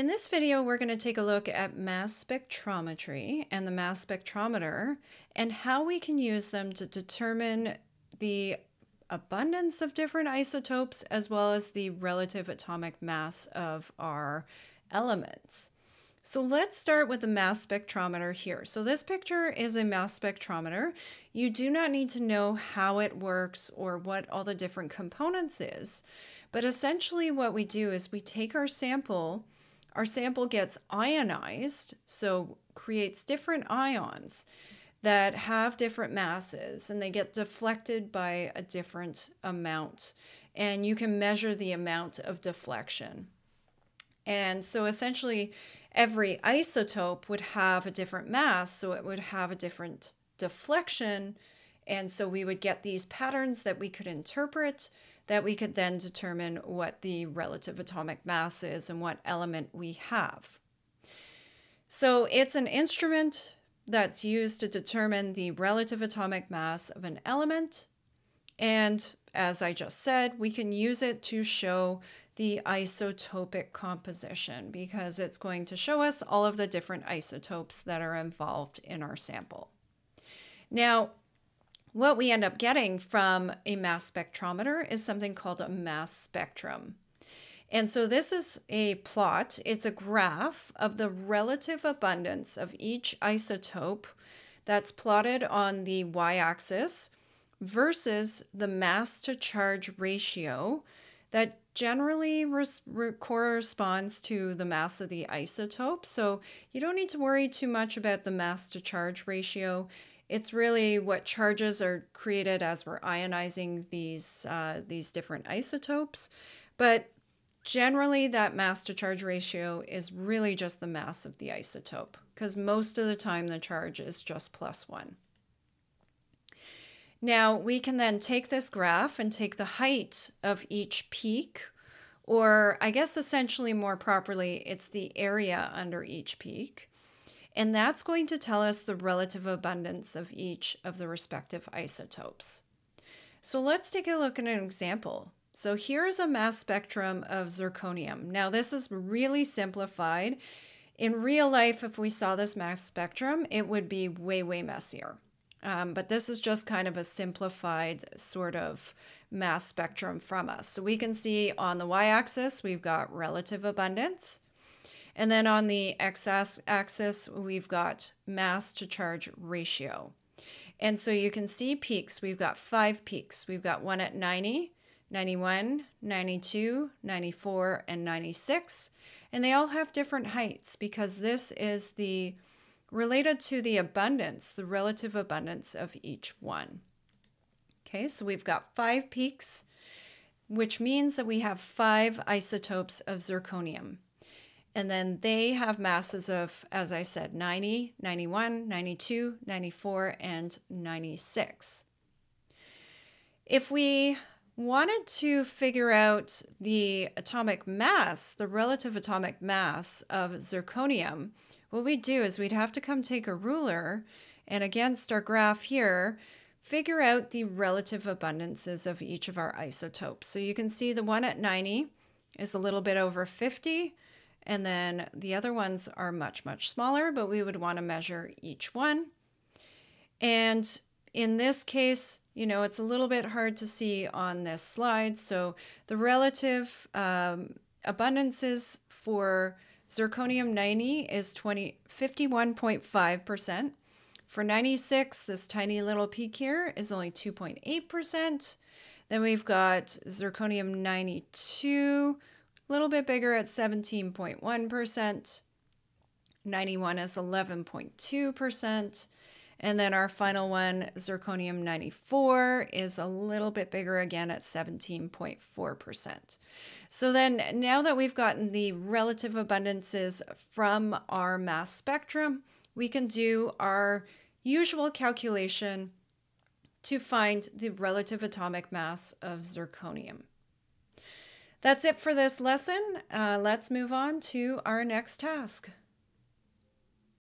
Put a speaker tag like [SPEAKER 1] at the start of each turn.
[SPEAKER 1] In this video, we're going to take a look at mass spectrometry and the mass spectrometer and how we can use them to determine the abundance of different isotopes as well as the relative atomic mass of our elements. So let's start with the mass spectrometer here. So this picture is a mass spectrometer. You do not need to know how it works or what all the different components is. But essentially what we do is we take our sample our sample gets ionized, so creates different ions that have different masses and they get deflected by a different amount. And you can measure the amount of deflection. And so essentially, every isotope would have a different mass, so it would have a different deflection. And so we would get these patterns that we could interpret that we could then determine what the relative atomic mass is and what element we have. So it's an instrument that's used to determine the relative atomic mass of an element. And as I just said, we can use it to show the isotopic composition because it's going to show us all of the different isotopes that are involved in our sample. Now, what we end up getting from a mass spectrometer is something called a mass spectrum. And so this is a plot, it's a graph of the relative abundance of each isotope that's plotted on the y axis versus the mass to charge ratio that generally corresponds to the mass of the isotope. So you don't need to worry too much about the mass to charge ratio. It's really what charges are created as we're ionizing these, uh, these different isotopes. But generally, that mass to charge ratio is really just the mass of the isotope because most of the time the charge is just plus one. Now we can then take this graph and take the height of each peak, or I guess essentially more properly, it's the area under each peak. And that's going to tell us the relative abundance of each of the respective isotopes. So let's take a look at an example. So here's a mass spectrum of zirconium. Now this is really simplified. In real life, if we saw this mass spectrum, it would be way, way messier. Um, but this is just kind of a simplified sort of mass spectrum from us. So we can see on the y-axis, we've got relative abundance. And then on the x-axis, we've got mass to charge ratio. And so you can see peaks. We've got five peaks. We've got one at 90, 91, 92, 94, and 96. And they all have different heights because this is the related to the abundance, the relative abundance of each one. Okay, so we've got five peaks, which means that we have five isotopes of zirconium. And then they have masses of, as I said, 90, 91, 92, 94, and 96. If we wanted to figure out the atomic mass, the relative atomic mass of zirconium, what we'd do is we'd have to come take a ruler and against our graph here, figure out the relative abundances of each of our isotopes. So you can see the one at 90 is a little bit over 50, and then the other ones are much, much smaller, but we would want to measure each one. And in this case, you know, it's a little bit hard to see on this slide. So the relative um, abundances for zirconium 90 is 20, 51.5%. For 96, this tiny little peak here is only 2.8%. Then we've got zirconium 92, a little bit bigger at 17.1%. 91 is 11.2%. And then our final one, zirconium 94, is a little bit bigger again at 17.4%. So then now that we've gotten the relative abundances from our mass spectrum, we can do our usual calculation to find the relative atomic mass of zirconium. That's it for this lesson. Uh, let's move on to our next task.